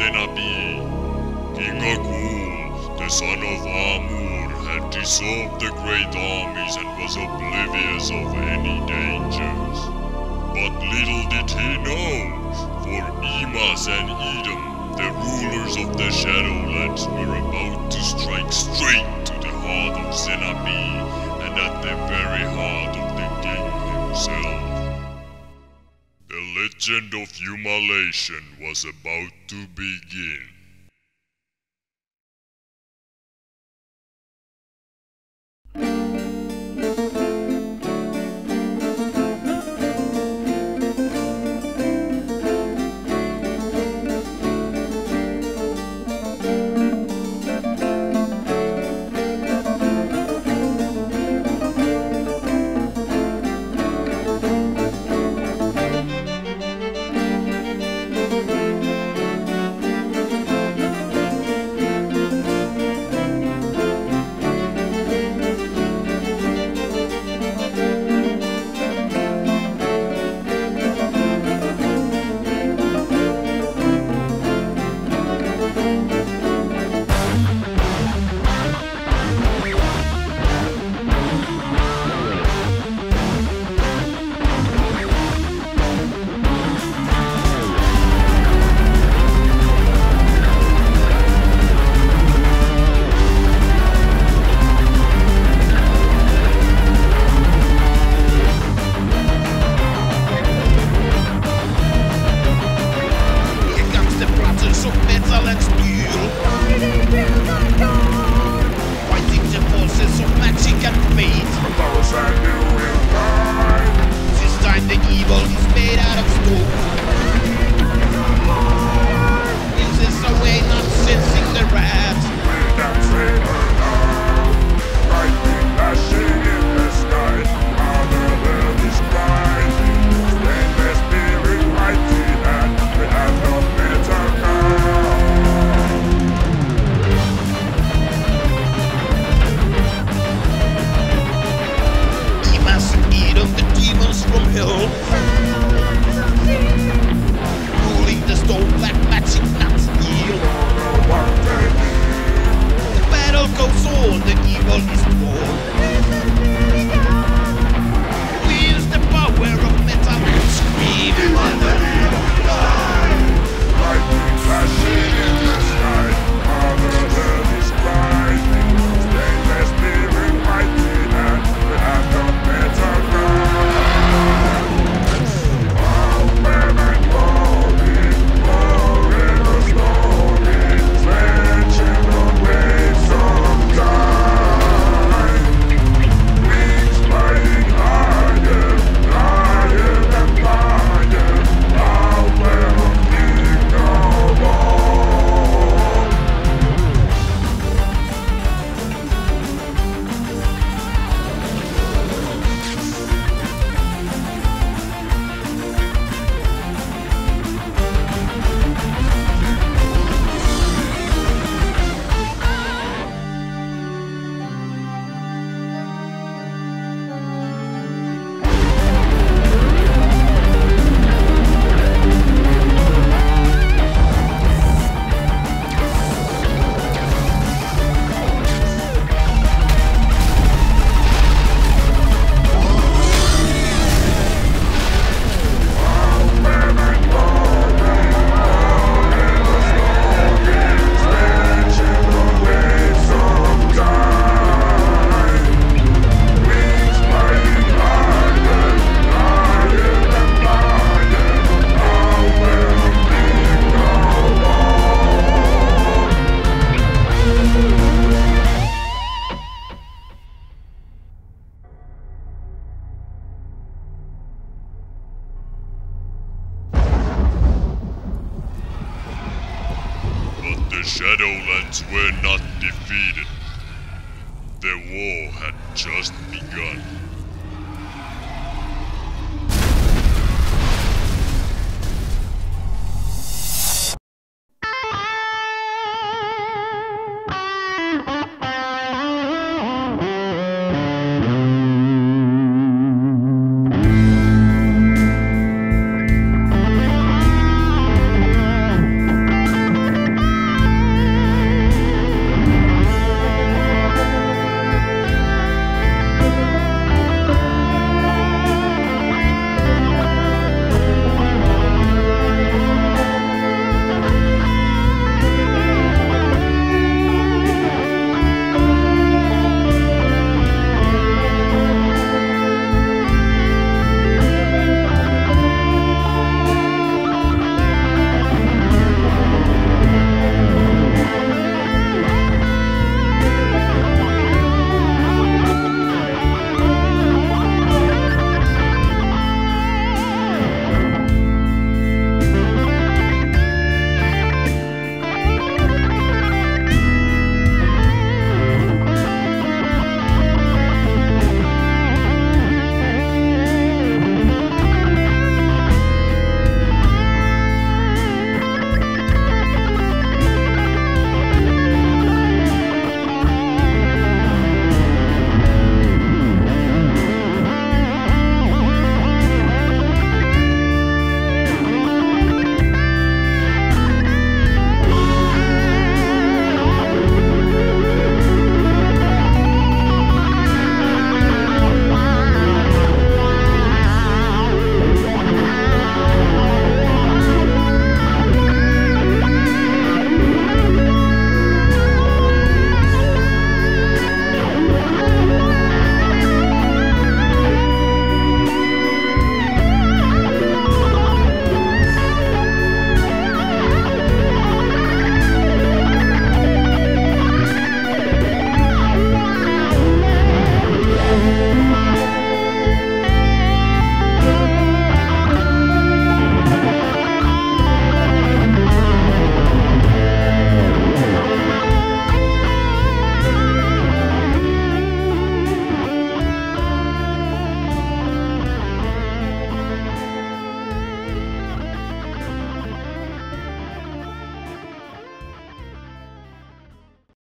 King Agul, the son of Amur, had dissolved the great armies and was oblivious of any dangers. But little did he know, for Emas and Edom, the rulers of the Shadowlands, were about to strike straight to the heart of Zenabi and at the very heart legend of humiliation was about to begin. The Shadowlands were not defeated. The war had just begun.